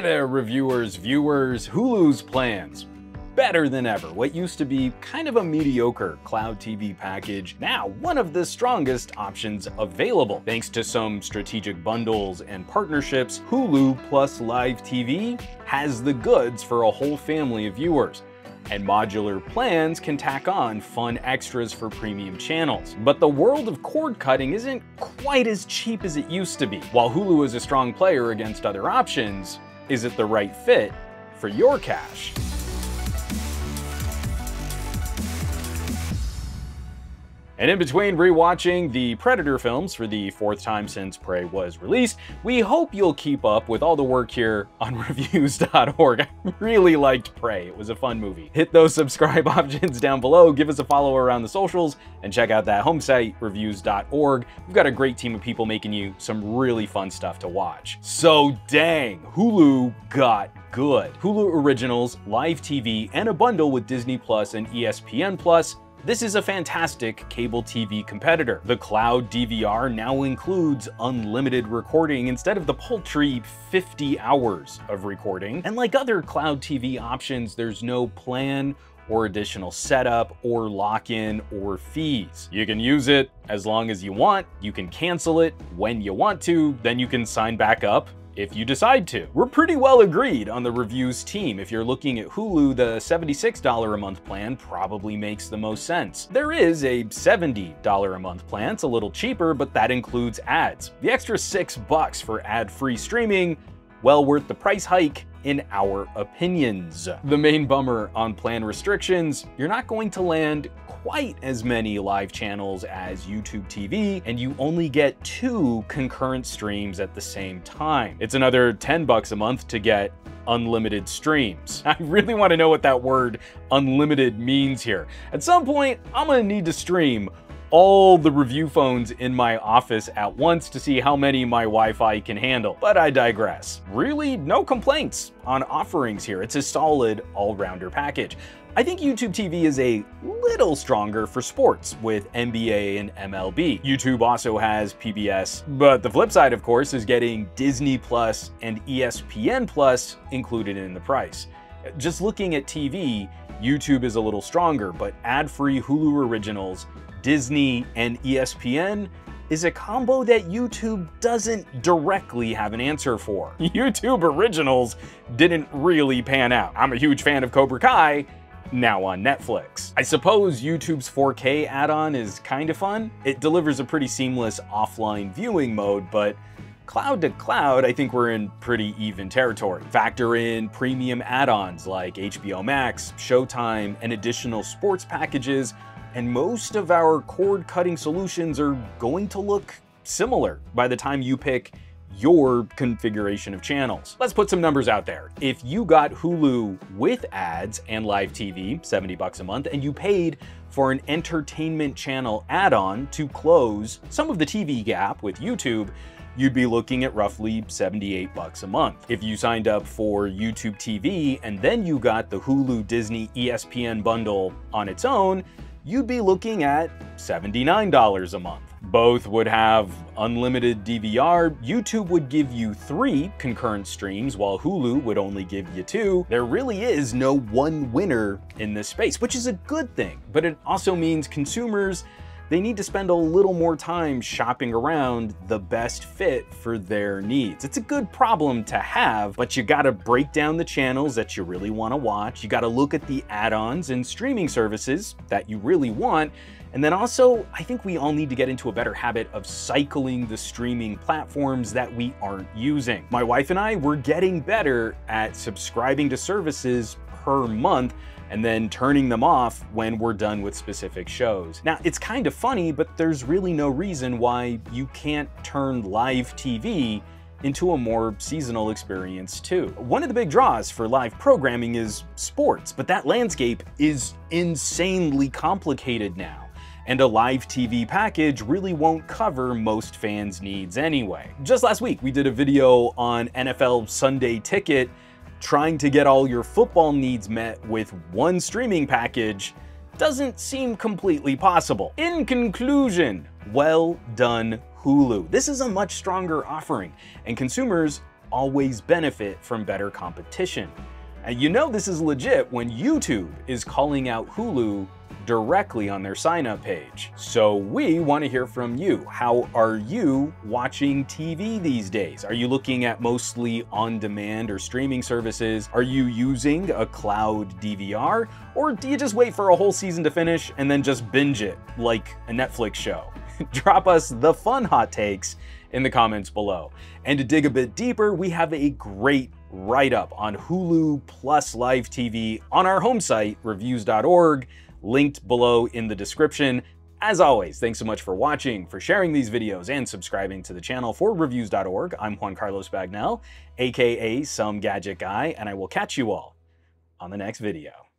Hey there, reviewers, viewers, Hulu's plans. Better than ever. What used to be kind of a mediocre cloud TV package, now one of the strongest options available. Thanks to some strategic bundles and partnerships, Hulu plus Live TV has the goods for a whole family of viewers and modular plans can tack on fun extras for premium channels. But the world of cord cutting isn't quite as cheap as it used to be. While Hulu is a strong player against other options, is it the right fit for your cash? And in between rewatching the Predator films for the fourth time since Prey was released, we hope you'll keep up with all the work here on reviews.org. I really liked Prey, it was a fun movie. Hit those subscribe options down below, give us a follow around the socials, and check out that home site, reviews.org. We've got a great team of people making you some really fun stuff to watch. So dang, Hulu got good. Hulu Originals, live TV, and a bundle with Disney Plus and ESPN Plus this is a fantastic cable TV competitor. The Cloud DVR now includes unlimited recording instead of the paltry 50 hours of recording. And like other Cloud TV options, there's no plan or additional setup or lock-in or fees. You can use it as long as you want, you can cancel it when you want to, then you can sign back up if you decide to. We're pretty well agreed on the reviews team. If you're looking at Hulu, the $76 a month plan probably makes the most sense. There is a $70 a month plan. It's a little cheaper, but that includes ads. The extra six bucks for ad-free streaming, well worth the price hike in our opinions. The main bummer on plan restrictions, you're not going to land quite as many live channels as YouTube TV, and you only get two concurrent streams at the same time. It's another 10 bucks a month to get unlimited streams. I really want to know what that word unlimited means here. At some point, I'm gonna need to stream all the review phones in my office at once to see how many my Wi-Fi can handle, but I digress. Really, no complaints on offerings here. It's a solid all-rounder package. I think YouTube TV is a little stronger for sports with NBA and MLB. YouTube also has PBS, but the flip side, of course, is getting Disney Plus and ESPN Plus included in the price. Just looking at TV, YouTube is a little stronger, but ad-free Hulu originals Disney, and ESPN is a combo that YouTube doesn't directly have an answer for. YouTube originals didn't really pan out. I'm a huge fan of Cobra Kai, now on Netflix. I suppose YouTube's 4K add-on is kinda fun. It delivers a pretty seamless offline viewing mode, but cloud to cloud, I think we're in pretty even territory. Factor in premium add-ons like HBO Max, Showtime, and additional sports packages, and most of our cord cutting solutions are going to look similar by the time you pick your configuration of channels. Let's put some numbers out there. If you got Hulu with ads and live TV, 70 bucks a month, and you paid for an entertainment channel add-on to close some of the TV gap with YouTube, you'd be looking at roughly 78 bucks a month. If you signed up for YouTube TV and then you got the Hulu Disney ESPN bundle on its own, you'd be looking at $79 a month. Both would have unlimited DVR, YouTube would give you three concurrent streams while Hulu would only give you two. There really is no one winner in this space, which is a good thing, but it also means consumers they need to spend a little more time shopping around the best fit for their needs. It's a good problem to have, but you gotta break down the channels that you really wanna watch. You gotta look at the add-ons and streaming services that you really want. And then also, I think we all need to get into a better habit of cycling the streaming platforms that we aren't using. My wife and I, we're getting better at subscribing to services per month and then turning them off when we're done with specific shows. Now, it's kind of funny, but there's really no reason why you can't turn live TV into a more seasonal experience too. One of the big draws for live programming is sports, but that landscape is insanely complicated now and a live TV package really won't cover most fans' needs anyway. Just last week, we did a video on NFL Sunday Ticket trying to get all your football needs met with one streaming package doesn't seem completely possible. In conclusion, well done Hulu. This is a much stronger offering, and consumers always benefit from better competition. And you know this is legit when YouTube is calling out Hulu directly on their sign up page. So we want to hear from you. How are you watching TV these days? Are you looking at mostly on demand or streaming services? Are you using a cloud DVR? Or do you just wait for a whole season to finish and then just binge it like a Netflix show? Drop us the fun hot takes in the comments below. And to dig a bit deeper, we have a great write up on Hulu plus live TV on our home site, reviews.org linked below in the description. As always, thanks so much for watching, for sharing these videos, and subscribing to the channel for reviews.org. I'm Juan Carlos Bagnell, aka Some Gadget Guy, and I will catch you all on the next video.